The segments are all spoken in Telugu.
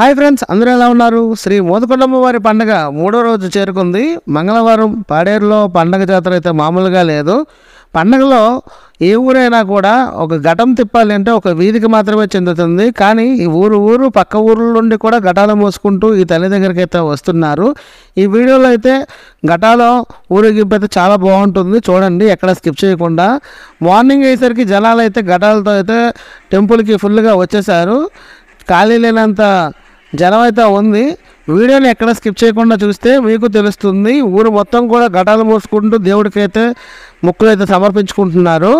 హాయ్ ఫ్రెండ్స్ అందరూ ఎలా ఉన్నారు? శ్రీ మోదకొండమ్మ వారి పండగ మూడో రోజు చేరుకుంది. మంగళవారం పాడేరులో పండగ జాతర అయితే మామూలుగా లేదు. పండగలో ఏ ఊరైనా కూడా ఒక ఘటం తిప్పాలి అంటే ఒక వీధికి మాత్రమే చెందుతుంది. కానీ ఈ ఊరు ఊరు పక్క ఊర్ల నుండి కూడా ఘటాలు మోసుకుంటూ ఈ తల్లి దగ్గరికి అయితే వస్తున్నారు. ఈ వీడియోలో అయితే ఘటాలో ఊరేగింపు అయితే చాలా బాగుంటుంది. చూడండి ఎక్కడ స్కిప్ చేయకుండా. మార్నింగ్ అయ్యేసరికి జనాలు అయితే ఘటాలతో అయితే టెంపుల్కి ఫుల్గా వచ్చేసారు ఖాళీ లేనంత జనం అయితే ఉంది. వీడియోని ఎక్కడ స్కిప్ చేయకుండా చూస్తే మీకు తెలుస్తుంది. ఊరు మొత్తం కూడా ఘటాలు మోసుకుంటూ దేవుడికైతే మొక్కులు అయితే సమర్పించుకుంటున్నారు.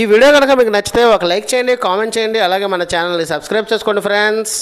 ఈ వీడియో కనుక మీకు నచ్చితే ఒక లైక్ చేయండి కామెంట్ చేయండి అలాగే మన ఛానల్ని సబ్స్క్రైబ్ చేసుకోండి ఫ్రెండ్స్.